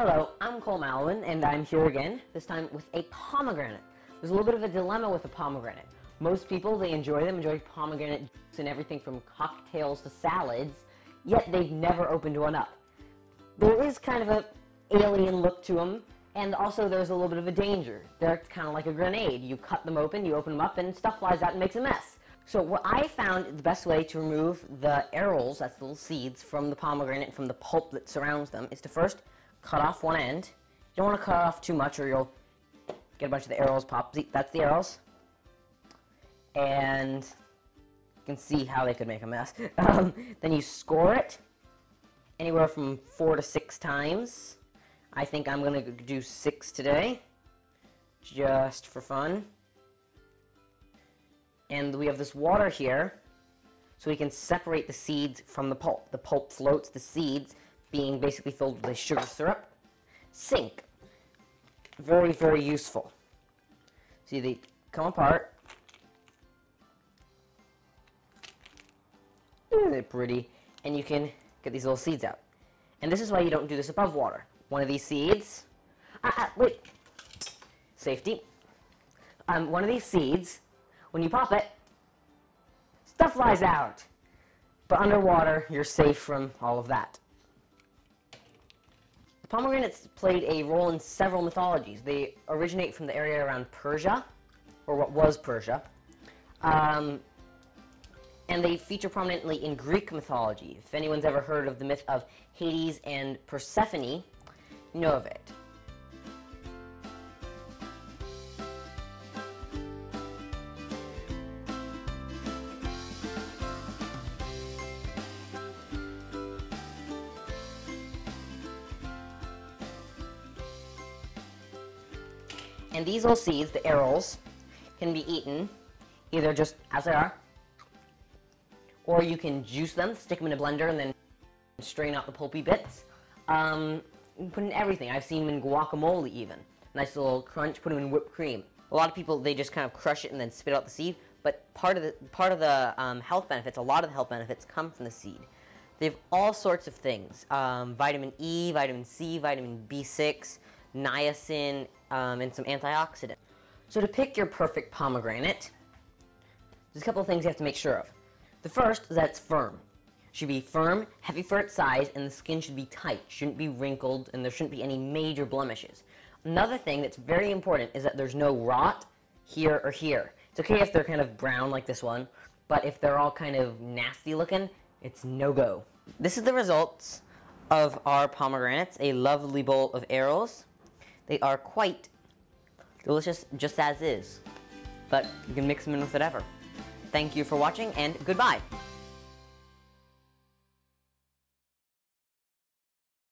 Hello, I'm Cole Malouin, and I'm here again, this time with a pomegranate. There's a little bit of a dilemma with a pomegranate. Most people, they enjoy them, enjoy pomegranate juice and everything from cocktails to salads, yet they've never opened one up. There is kind of a alien look to them, and also there's a little bit of a danger. They're kind of like a grenade. You cut them open, you open them up, and stuff flies out and makes a mess. So what I found the best way to remove the arils, that's the little seeds, from the pomegranate, from the pulp that surrounds them, is to first cut off one end. You don't want to cut off too much or you'll get a bunch of the arils pop. That's the arils. And you can see how they could make a mess. Um, then you score it anywhere from four to six times. I think I'm going to do six today, just for fun. And we have this water here, so we can separate the seeds from the pulp. The pulp floats, the seeds being basically filled with a sugar syrup. Sink. Very, very useful. See, they come apart. Isn't it pretty? And you can get these little seeds out. And this is why you don't do this above water. One of these seeds. Ah, ah wait. Safety. Um, one of these seeds, when you pop it, stuff flies out. But underwater, you're safe from all of that. Pomegranates played a role in several mythologies. They originate from the area around Persia, or what was Persia. Um, and they feature prominently in Greek mythology. If anyone's ever heard of the myth of Hades and Persephone, you know of it. And these little seeds, the arils, can be eaten either just as they are, or you can juice them, stick them in a blender, and then strain out the pulpy bits. Um, put in everything. I've seen them in guacamole even. Nice little crunch, put them in whipped cream. A lot of people, they just kind of crush it and then spit out the seed, but part of the, part of the um, health benefits, a lot of the health benefits come from the seed. They have all sorts of things. Um, vitamin E, vitamin C, vitamin B6, niacin, um, and some antioxidant. So to pick your perfect pomegranate, there's a couple of things you have to make sure of. The first is that it's firm. It should be firm, heavy for its size, and the skin should be tight. Shouldn't be wrinkled, and there shouldn't be any major blemishes. Another thing that's very important is that there's no rot here or here. It's okay if they're kind of brown like this one, but if they're all kind of nasty looking, it's no-go. This is the results of our pomegranates, a lovely bowl of arils. They are quite delicious just as is, but you can mix them in with whatever. Thank you for watching, and goodbye.